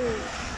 Ooh.